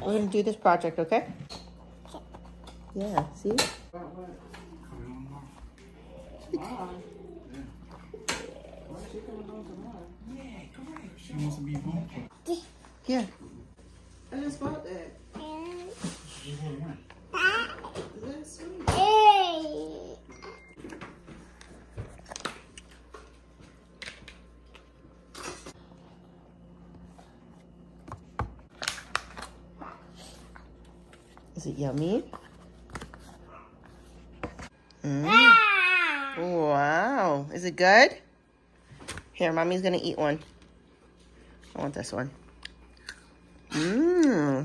We're gonna do this project, okay? Yeah, see? She wants to be home. Yeah. I just bought that. Is it yummy? Mm. Wow. Is it good? Here, mommy's going to eat one. I want this one. Mmm.